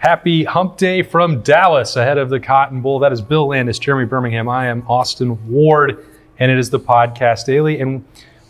Happy hump day from Dallas ahead of the Cotton Bowl. That is Bill Landis, Jeremy Birmingham. I am Austin Ward, and it is the Podcast Daily. And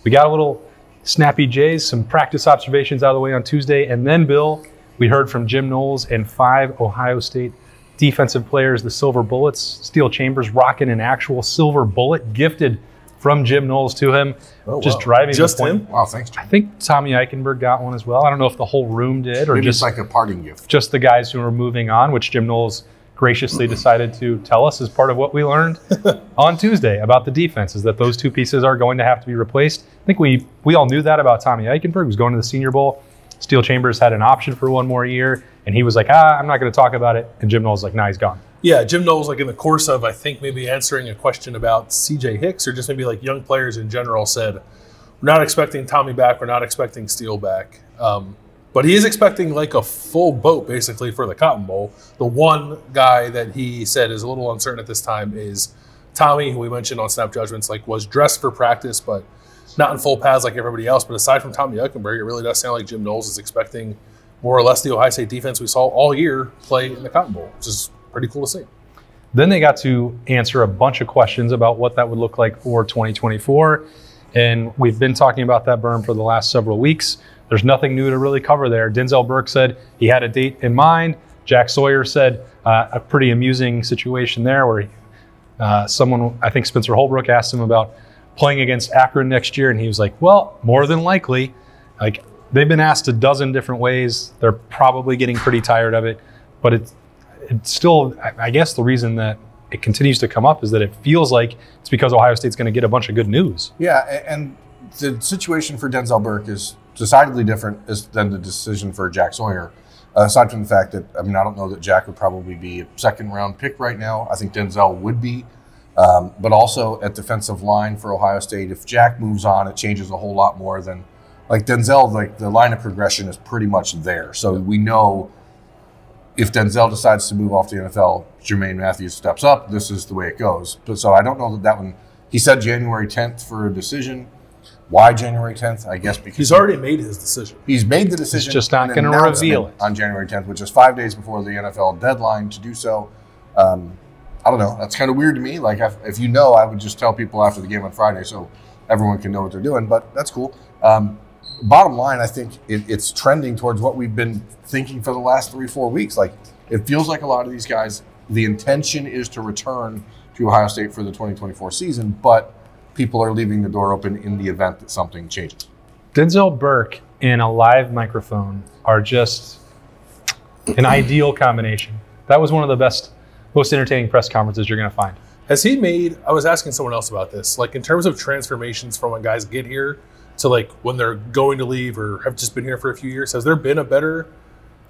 we got a little snappy Jays, some practice observations out of the way on Tuesday. And then, Bill, we heard from Jim Knowles and five Ohio State defensive players, the Silver Bullets. Steele Chambers rocking an actual silver bullet gifted from Jim Knowles to him. Oh, just wow. driving Just the point. him? Wow, thanks, I think Tommy Eichenberg got one as well. I don't know if the whole room did or Maybe just it's like a parting gift. just the guys who were moving on, which Jim Knowles graciously decided to tell us as part of what we learned on Tuesday about the defense is that those two pieces are going to have to be replaced. I think we we all knew that about Tommy Eichenberg, who's going to the Senior Bowl. Steele Chambers had an option for one more year, and he was like, "Ah, I'm not going to talk about it." And Jim Knowles was like, "Nah, he's gone." Yeah, Jim Knowles, like in the course of, I think maybe answering a question about CJ Hicks or just maybe like young players in general, said, "We're not expecting Tommy back. We're not expecting Steele back." Um, but he is expecting like a full boat basically for the Cotton Bowl. The one guy that he said is a little uncertain at this time is Tommy, who we mentioned on Snap Judgments, like was dressed for practice, but not in full pads like everybody else. But aside from Tommy Eichenberg, it really does sound like Jim Knowles is expecting more or less the Ohio State defense we saw all year play in the Cotton Bowl, which is pretty cool to see. Then they got to answer a bunch of questions about what that would look like for 2024. And we've been talking about that berm for the last several weeks. There's nothing new to really cover there. Denzel Burke said he had a date in mind. Jack Sawyer said uh, a pretty amusing situation there where he, uh, someone, I think Spencer Holbrook, asked him about playing against Akron next year. And he was like, well, more than likely. Like, they've been asked a dozen different ways. They're probably getting pretty tired of it. But it's, it's still, I- guess the reason that it continues to come up is that it feels like it's because Ohio State's going to get a bunch of good news. Yeah, and the situation for Denzel Burke is decidedly different than the decision for Jack Sawyer. Uh, aside from the fact that, I mean, I don't know that Jack would probably be a second round pick right now. I think Denzel would be. Um, but also at defensive line for Ohio State, if Jack moves on, it changes a whole lot more than like Denzel. Like the line of progression is pretty much there, so we know if Denzel decides to move off the NFL, Jermaine Mathews steps up. This is the way it goes. But so I don't know that that one. He said January 10th for a decision. Why January 10th? I guess because He's already made his decision. he's made the decision. just not and gonna reveal it. on January 10th, which is five days before the NFL deadline to do so. Um, I don't know. That's kind of weird to me. Like if, if you know, I would just tell people after the game on Friday so everyone can know what they're doing. But that's cool. Um, bottom line, I think it, it's trending towards what we've been thinking for the last three, four weeks. Like it feels like a lot of these guys, the intention is to return to Ohio State for the 2024 season, but people are leaving the door open in the event that something changes. Denzel Burke and a live microphone are just an ideal combination. That was one of the best, most entertaining press conferences you're going to find. Has he made? I was asking someone else about this. Like in terms of transformations from when guys get here to like when they're going to leave or have just been here for a few years. Has there been a better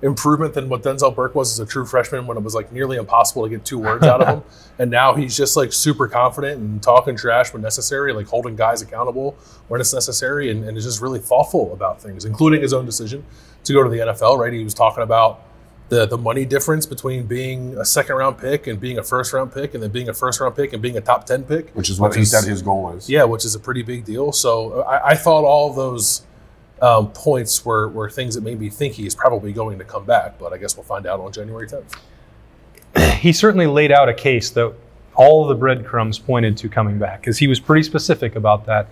improvement than what Denzel Burke was as a true freshman when it was like nearly impossible to get two words out of him? And now he's just like super confident and talking trash when necessary, like holding guys accountable when it's necessary, and, and is just really thoughtful about things, including his own decision to go to the NFL. Right? He was talking about the the money difference between being a second round pick and being a first round pick, and then being a first round pick and being a top ten pick, Which is what he said his goal is. yeah, which is a pretty big deal. So I, I thought all of those um, points were, were things that made me think he is probably going to come back, but I guess we'll find out on January 10th. He certainly laid out a case that all of the breadcrumbs pointed to coming back because he was pretty specific about that.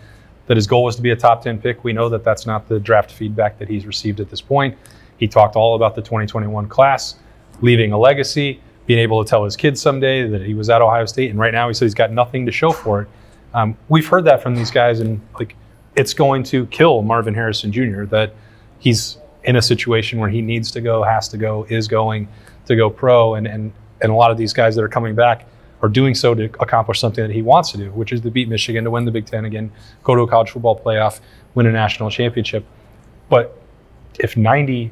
That his goal was to be a top 10 pick. We know that that's not the draft feedback that he's received at this point. He talked all about the 2021 class, leaving a legacy, being able to tell his kids someday that he was at Ohio State, and right now he said he's got nothing to show for it. Um, we've heard that from these guys, and like it's going to kill Marvin Harrison Jr. that he's in a situation where he needs to go, has to go, is going to go pro, and and and a lot of these guys that are coming back are doing so to accomplish something that he wants to do, which is to beat Michigan, to win the Big Ten again, go to a college football playoff, win a national championship. But if 90%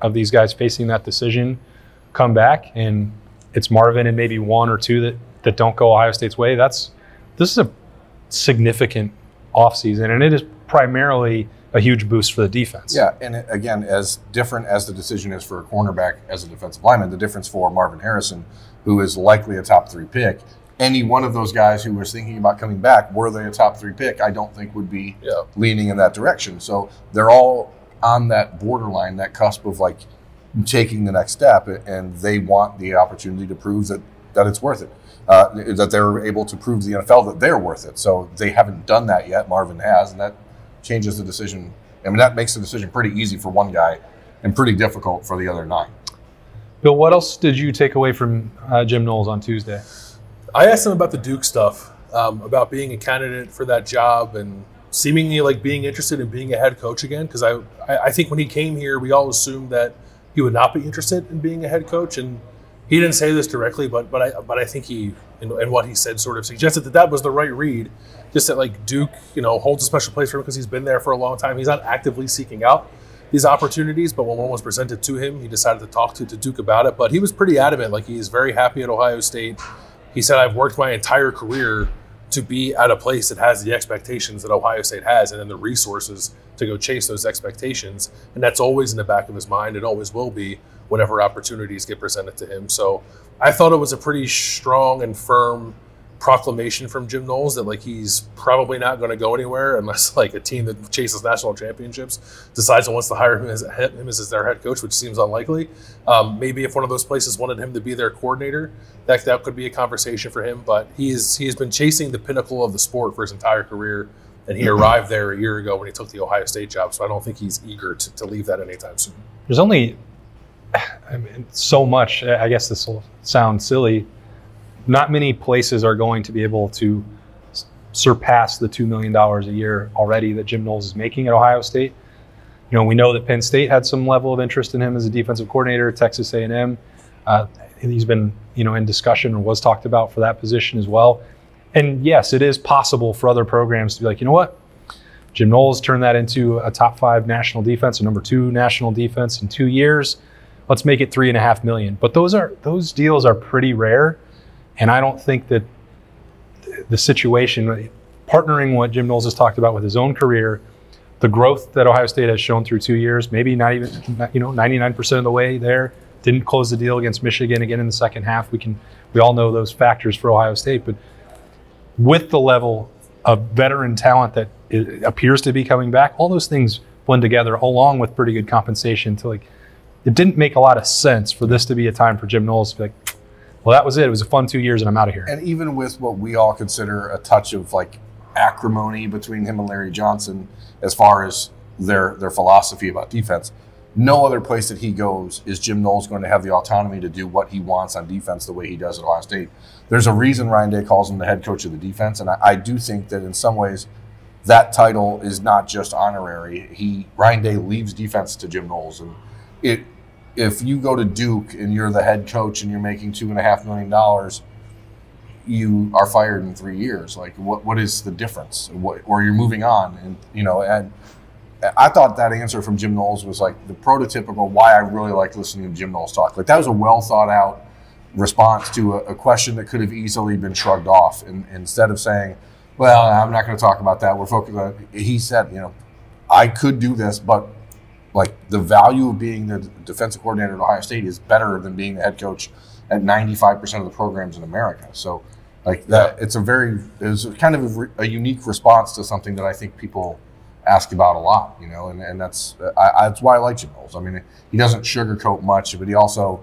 of these guys facing that decision come back and it's Marvin and maybe one or two that, that don't go Ohio State's way, that's this is a significant offseason and it is primarily a huge boost for the defense. Yeah, and again, as different as the decision is for a cornerback as a defensive lineman, the difference for Marvin Harrison, who is likely a top three pick, any one of those guys who was thinking about coming back, were they a top three pick, I don't think would be Yeah. leaning in that direction. So they're all on that borderline, that cusp of like, taking the next step, and they want the opportunity to prove that that it's worth it. Uh, that they're able to prove to the NFL that they're worth it. So they haven't done that yet. Marvin has, and that changes the decision. I mean, that makes the decision pretty easy for one guy and pretty difficult for the other nine. Bill, what else did you take away from uh, Jim Knowles on Tuesday? I asked him about the Duke stuff, um, about being a candidate for that job and seemingly like being interested in being a head coach again. Because I, I think when he came here, we all assumed that he would not be interested in being a head coach, and he didn't say this directly, but but I but I think he and, what he said sort of suggested that that was the right read. Just that like Duke, you know, holds a special place for him because he's been there for a long time. He's not actively seeking out these opportunities, but when one was presented to him, he decided to talk to, to Duke about it. But he was pretty adamant. Like he's very happy at Ohio State. He said, "I've worked my entire career to be at a place that has the expectations that Ohio State has, and then the resources to go chase those expectations. And that's always in the back of his mind. and always will be whenever opportunities get presented to him. So I thought it was a pretty strong and firm proclamation from Jim Knowles that like he's probably not going to go anywhere unless like a team that chases national championships decides it wants to hire him as, him as their head coach, which seems unlikely. Um, maybe if one of those places wanted him to be their coordinator, that that could be a conversation for him. But he is he has been chasing the pinnacle of the sport for his entire career, and he arrived there a year ago when he took the Ohio State job. So I don't think he's eager to, to leave that anytime soon. There's only I mean, so much. I guess this will sound silly. Not many places are going to be able to surpass the two million dollars a year already that Jim Knowles is making at Ohio State. You know, we know that Penn State had some level of interest in him as a defensive coordinator. Texas A&M, uh, he's been you know in discussion or was talked about for that position as well. And yes, it is possible for other programs to be like, you know what, Jim Knowles turned that into a top five national defense, a number two national defense in two years let's make it three and a half million. But those are those deals are pretty rare, and I don't think that the situation partnering what Jim Knowles has talked about with his own career, the growth that Ohio State has shown through two years, maybe not even you know 99% of the way there. Didn't close the deal against Michigan again in the second half. We can we all know those factors for Ohio State, but with the level of veteran talent that appears to be coming back, all those things blend together along with pretty good compensation to like it didn't make a lot of sense for this to be a time for Jim Knowles to be like, well, that was it. It was a fun two years, and I'm out of here. And even with what we all consider a touch of like acrimony between him and Larry Johnson, as far as their their philosophy about defense, no other place that he goes is Jim Knowles going to have the autonomy to do what he wants on defense the way he does at Ohio State. There's a reason Ryan Day calls him the head coach of the defense, and I, I do think that in some ways that title is not just honorary. He Ryan Day leaves defense to Jim Knowles, and it if you go to Duke and you're the head coach and you're making two and a half million dollars, you are fired in three years. Like, what what is the difference? What, or you're moving on, and you know, and I thought that answer from Jim Knowles was like the prototypical why I really like listening to Jim Knowles talk. Like that was a well thought out response to a, a question that could have easily been shrugged off, and instead of saying, "Well, I'm not going to talk about that," we're focused on. He said, "You know, I could do this, but like the value of being the defensive coordinator at Ohio State is better than being the head coach at 95% of the programs in America. So like that, it's a very, it's kind of a, a, unique response to something that I think people ask about a lot, you know, and, and that's, I, that's why I like Jim Knowles. I mean, he doesn't sugarcoat much, but he also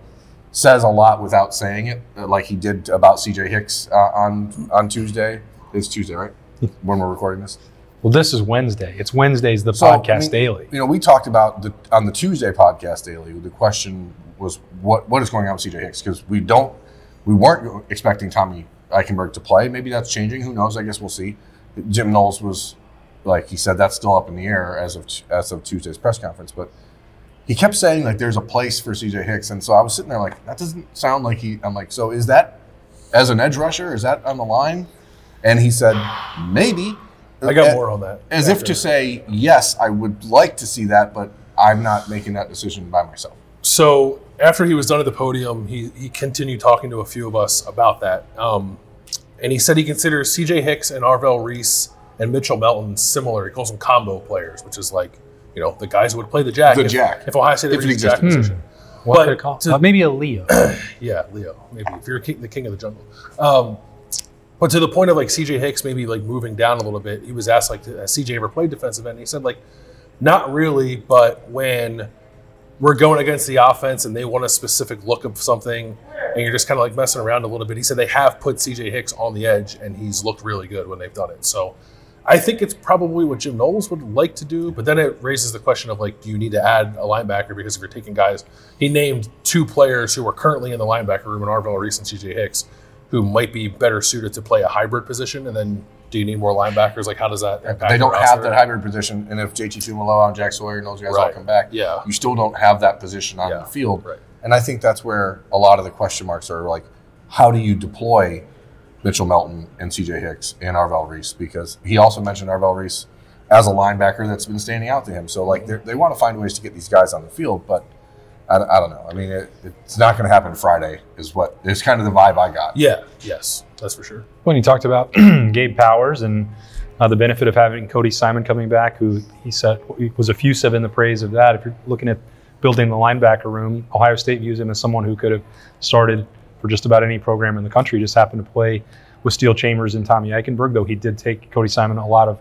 says a lot without saying it, like he did about CJ Hicks uh, on, on Tuesday. It's Tuesday, right? when we're recording this. Well, this is Wednesday. It's Wednesday's the so, podcast I mean, daily. You know, we talked about the, on the Tuesday podcast daily. The question was what what is going on with CJ Hicks because we don't we weren't expecting Tommy Eichenberg to play. Maybe that's changing. Who knows? I guess we'll see. Jim Knowles was like he said that's still up in the air as of as of Tuesday's press conference, but he kept saying like there's a place for CJ Hicks, and so I was sitting there like that doesn't sound like he. I'm like, so is that as an edge rusher? Is that on the line? And he said maybe. I got more on that. As if to say, yes, I would like to see that, but I'm not making that decision by myself. So after he was done at the podium, he, he continued talking to a few of us about that. Um, and he said he considers CJ Hicks and Arvell Reese and Mitchell Melton similar. He calls them combo players, which is like, you know, the guys who would play the jack. The if, jack. If Ohio State ever used jack hmm. position. What but call? To, uh, maybe a Leo. yeah, Leo. Maybe if you're king, the king of the jungle. Um, but to the point of like CJ Hicks maybe like moving down a little bit, he was asked like, has CJ ever played defensive end? And he said like, not really, but when we're going against the offense and they want a specific look of something and you're just kind of like messing around a little bit. He said they have put CJ Hicks on the edge and he's looked really good when they've done it. So I think it's probably what Jim Knowles would like to do, but then it raises the question of like, do you need to add a linebacker? Because if you're taking guys, he named two players who are currently in the linebacker room in Arvell Reese and CJ Hicks, who might be better suited to play a hybrid position. And then do you need more linebackers? Like, how does that impact? They don't have that hybrid position, and if JT Tuimoloau and Jack Sawyer and those guys all Right. come back, Yeah. you still don't have that position on Yeah. the field. Right. And I think that's where a lot of the question marks are like, how do you deploy Mitchell Melton and CJ Hicks and Arvell Reese? Because he also mentioned Arvell Reese as a linebacker that's been standing out to him. So, like, they want to find ways to get these guys on the field, but I, I don't know. I mean, it, it's not going to happen Friday, is what is kind of the vibe I got. Yeah. Yes. That's for sure. when you talked about Gabe Powers and uh, the benefit of having Cody Simon coming back, who he said he was effusive in the praise of that. If you're looking at building the linebacker room, Ohio State views him as someone who could have started for just about any program in the country. Just happened to play with Steele Chambers and Tommy Eichenberg, though he did take Cody Simon a lot of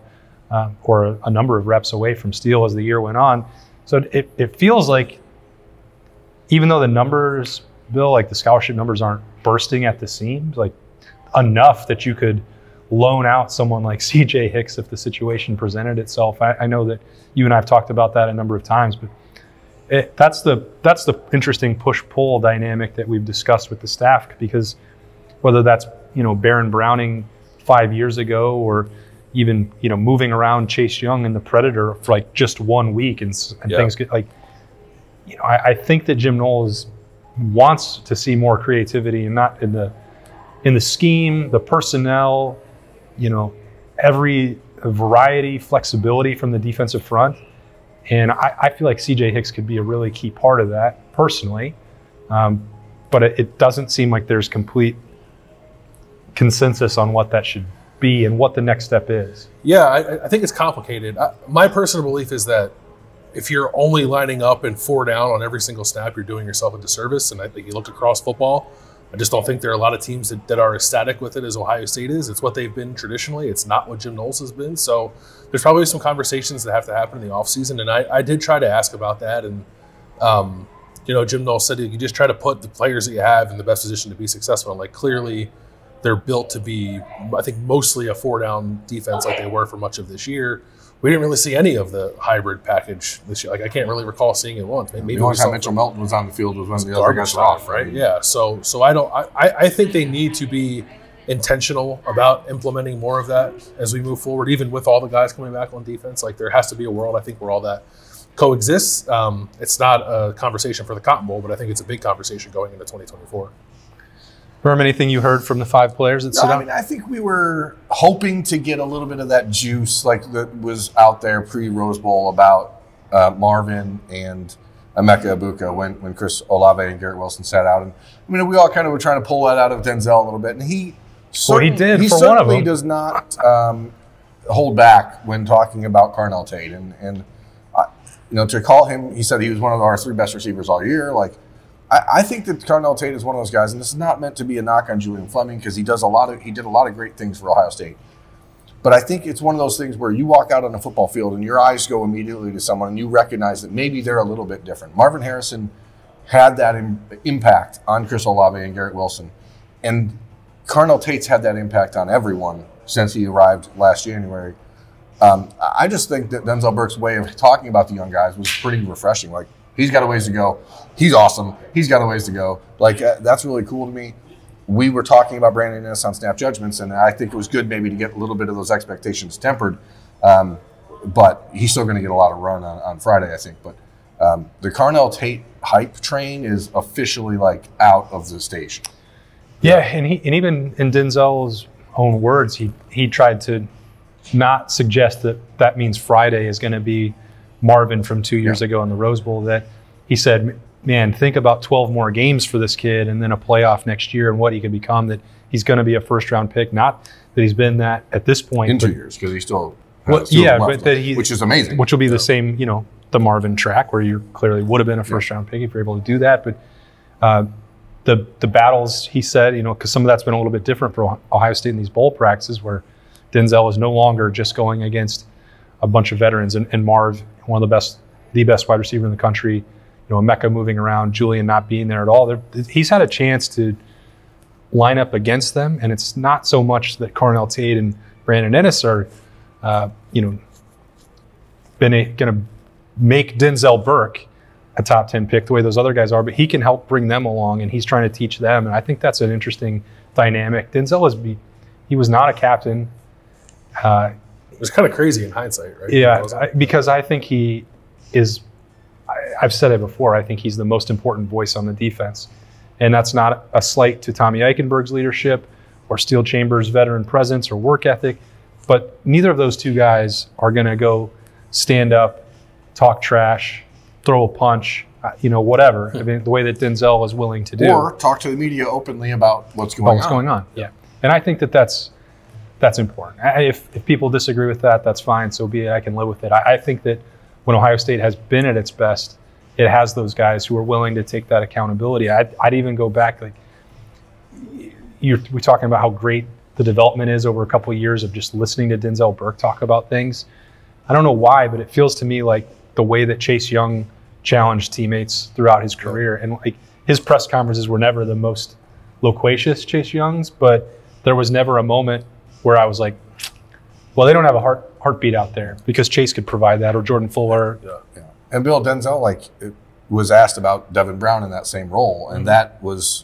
uh, or a, a number of reps away from Steele as the year went on. So it, it feels like even though the numbers, Bill, like the scholarship numbers aren't bursting at the seams, like enough that you could loan out someone like CJ Hicks if the situation presented itself. I, I know that you and I have talked about that a number of times, but it, that's the that's the interesting push pull dynamic that we've discussed with the staff because whether that's you know Baron Browning five years ago or even you know moving around Chase Young and the Predator for like just one week and, and Yeah. things get like you know I, I think that Jim Knowles wants to see more creativity and not in the in the scheme, the personnel, you know, every variety, flexibility from the defensive front. And I, I feel like CJ Hicks could be a really key part of that personally. Um, but it, it doesn't seem like there's complete consensus on what that should be and what the next step is. Yeah, I, I think it's complicated. I, my personal belief is that if you're only lining up and four down on every single snap, you're doing yourself a disservice. And I think you look across football, I just don't think there are a lot of teams that, that are ecstatic with it as Ohio State is. It's what they've been traditionally. It's not what Jim Knowles has been. So there's probably some conversations that have to happen in the offseason. And I, I did try to ask about that. And, um, you know, Jim Knowles said you just try to put the players that you have in the best position to be successful. Like clearly, they're built to be, I think, mostly a four down defense like they were for much of this year. We didn't really see any of the hybrid package this year. Like I can't really recall seeing it once. Maybe The only time Mitchell Melton was on the field was when the other guys were off, right? Yeah. So so I don't. I, I I think they need to be intentional about implementing more of that as we move forward. Even with all the guys coming back on defense, like there has to be a world I think where all that coexists. Um, it's not a conversation for the Cotton Bowl, but I think it's a big conversation going into 2024. Berm, anything you heard from the five players that No, I mean, I think we were hoping to get a little bit of that juice, like that was out there pre Rose Bowl about uh, Marvin and Emeka Egbuka when when Chris Olave and Garrett Wilson sat out, and I mean, we all kind of were trying to pull that out of Denzel a little bit, and he Well, he did He for one of certainly does not um, hold back when talking about Carnell Tate, and and uh, you know to call him, he said he was one of our three best receivers all year, like. I, I think that Carnell Tate is one of those guys, and this is not meant to be a knock on Julian Fleming because he does a lot of he did a lot of great things for Ohio State. But I think it's one of those things where you walk out on a football field and your eyes go immediately to someone and you recognize that maybe they're a little bit different. Marvin Harrison had that Im- impact on Chris Olave and Garrett Wilson, and Carnell Tate's had that impact on everyone since he arrived last January. Um, I just think that Denzel Burke's way of talking about the young guys was pretty refreshing. Like he's got a ways to go. He's awesome. He's got a ways to go. Like uh, that's really cool to me. We were talking about Brandon Inniss on snap judgments, and I think it was good maybe to get a little bit of those expectations tempered. Um, but he's still going to get a lot of run on, on Friday, I think. But um, the Carnell Tate hype train is officially like out of the station. Yeah, and he and even in Denzel's own words, he he tried to not suggest that that means Friday is going to be Marvin from two years Yeah. ago in the Rose Bowl. That he said, "Man, think about 12 more games for this kid, and then a playoff next year, and what he could become. That he's going to be a first round pick. Not that he's been that at this point, in two years because he's still Well, yeah, but that he- which is amazing. which will be the same, you know, the Marvin track where you clearly would have been a first round pick if you're able to do that. But uh, the the battles he said, you know, because some of that's been a little bit different for Ohio State in these bowl practices where Denzel is no longer just going against a bunch of veterans and, and Marv, one of the best, the best wide receiver in the country, You know, Mecca moving around, Julian not being there at all. He's had a chance to line up against them, and it's not so much that Carnell Tate and Brandon Inniss are, uh, you know, been going to make Denzel Burke a top 10 pick the way those other guys are, but he can help bring them along and he's trying to teach them. And I think that's an interesting dynamic. Denzel is, he was not a captain. Uh, it was kind of crazy in hindsight, right? Yeah, I, because I think he is, I, I've said it before, I think he's the most important voice on the defense. And that's not a slight to Tommy Eichenberg's leadership or Steele Chambers' veteran presence or work ethic, but neither of those two guys are going to go stand up, talk trash, throw a punch, uh, you know, whatever. I mean, the way that Denzel is willing to do, or talk to the media openly about what's going about what's on. going on. Yeah, and I think that that's that's important. If if people disagree with that, that's fine. So be it. I can live with it. I, I think that when Ohio State has been at its best, it has those guys who are willing to take that accountability. I'd, I'd even go back like you're we're talking about how great the development is over a couple of years of just listening to Denzel Burke talk about things. I don't know why, but it feels to me like the way that Chase Young challenged teammates throughout his career, and like his press conferences were never the most loquacious Chase Young's, but there was never a moment where I was like, well, they don't have a heart heartbeat out there because Chase could provide that, or Jordan Fuller. Yeah. yeah. And Bill Denzel, like, was asked about Devin Brown in that same role, and mm-hmm. that was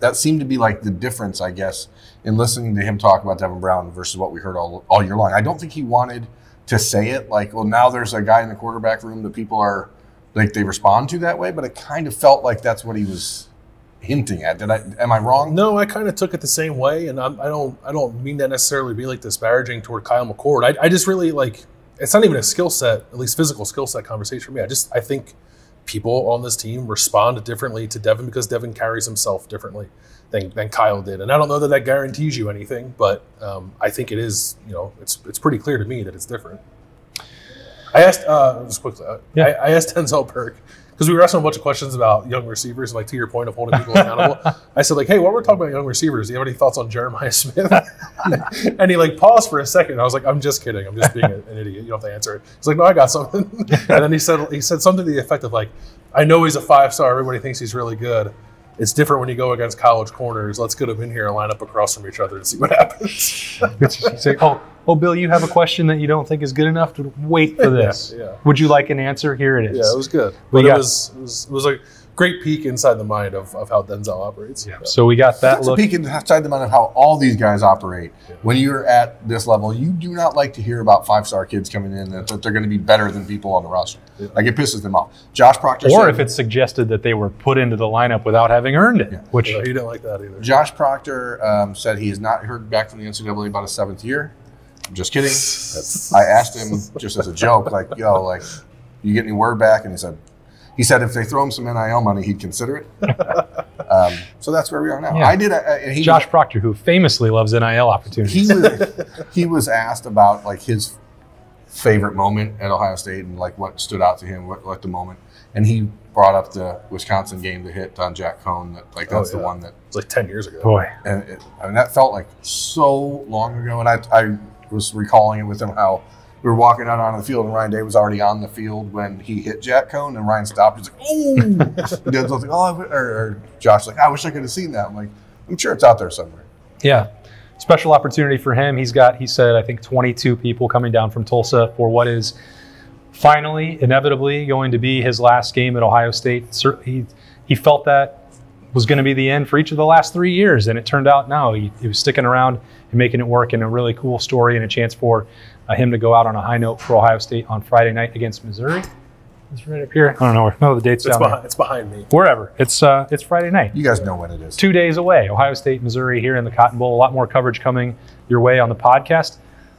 that seemed to be like the difference, I guess, in listening to him talk about Devin Brown versus what we heard all, all year long. I don't think he wanted to say it like, well, now there's a guy in the quarterback room that people are like they respond to that way, but it kind of felt like that's what he was hinting at. Did I? Am I wrong? No, I kind of took it the same way, and I'm, I don't. I don't mean that necessarily be like disparaging toward Kyle McCord. I, I just really like. It's not even a skill set, at least physical skill set conversation for me. I just I think people on this team respond differently to Devin because Devin carries himself differently than, than Kyle did. And I don't know that that guarantees you anything, but um, I think it is, you know, it's, it's pretty clear to me that it's different. I asked, uh, just quickly, uh, yeah. I, I, asked Denzel Burke, because we were asking a bunch of questions about young receivers, like to your point of holding people accountable. I said, like, hey, while we're talking about young receivers, do you have any thoughts on Jeremiah Smith? and he like paused for a second. I was like, I'm just kidding. I'm just being an idiot. You don't have to answer it. He's like, no, I got something. and then he said, he said something to the effect of like, I know he's a five star. Everybody thinks he's really good. It's different when you go against college corners. Let's get them in here and line up across from each other and see what happens. say, oh, oh, Bill, you have a question that you don't think is good enough to wait for this. yeah, yeah. Would you like an answer? Here it is. Yeah, it was good. But it was, it was, it was like great peek inside the mind of, of how Denzel operates. Yeah. So we got that That's look. a peek inside the mind of how all these guys operate. Yeah. When you're at this level, you do not like to hear about five star kids coming in that, that they're going to be better than people on the roster. Yeah. Like it pisses them off. Josh Proctor, or said, if it's suggested that they were put into the lineup without having earned it, which he didn't like that either. Josh Proctor um, said he has not heard back from the NCAA about a seventh year. I'm just kidding. I asked him just as a joke, like, yo, like, you get any word back? And he said, he said if they throw him some NIL money, he'd consider it. um, so that's where we are now. Yeah. I did. Uh, he, Josh Proctor, who famously loves NIL opportunities. He was, he was asked about like his favorite moment at Ohio State and like what stood out to him, what like the moment, and he brought up the Wisconsin game to hit on Jack Coan. That like that's oh, yeah. the one that was like ten years ago. Boy, and it, I mean that felt like so long ago, and I I was recalling it with him how we were walking out on the field, and Ryan Day was already on the field when he hit Jack Coan, and Ryan stopped. He's like, "Oh!" like, "Oh," or, or Josh like, "I wish I could have seen that." I'm like, "I'm sure it's out there somewhere." Yeah, special opportunity for him. He's got, he said, I think 22 people coming down from Tulsa for what is finally, inevitably, going to be his last game at Ohio State. He he felt that was going to be the end for each of the last three years, and it turned out now he, he was sticking around and making it work, and a really cool story and a chance for uh, him to go out on a high note for Ohio State on Friday night against Missouri. It's right up here. I don't know where. No, the date's it's down behind, there. It's behind me. Wherever. It's uh, it's Friday night. You guys know when it is. Two days away. Ohio State, Missouri, here in the Cotton Bowl. A lot more coverage coming your way on the podcast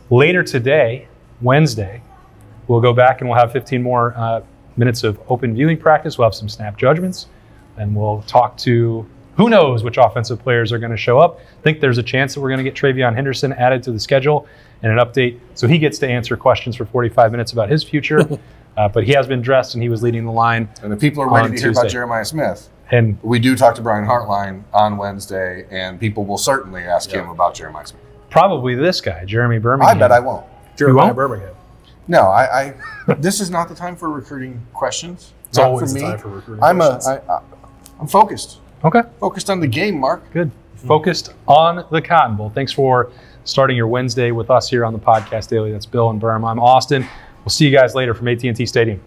later today, Wednesday. We'll go back and we'll have 15 more uh, minutes of open viewing practice. We'll have some snap judgments, and we'll talk to who knows which offensive players are going to show up. I think there's a chance that we're going to get TreVeyon Henderson added to the schedule and an update. So he gets to answer questions for 45 minutes about his future. uh, but he has been dressed and he was leading the line. And the people are waiting to hear about Jeremiah Smith. And we do talk to Brian Hartline on Wednesday, and people will certainly ask yeah. him about Jeremiah Smith. Probably this guy, Jeremy Birmingham. I bet I won't. Jeremiah Birmingham. No, I, I this is not the time for recruiting questions. It's Not always for the me. time for recruiting. I'm a, questions. I, I, I'm focused. Okay. Focused on the game, Mark. Good. Focused on the Cotton Bowl. Thanks for starting your Wednesday with us here on the podcast daily. That's Bill and Berm. I'm Austin. We'll see you guys later from AT&T Stadium.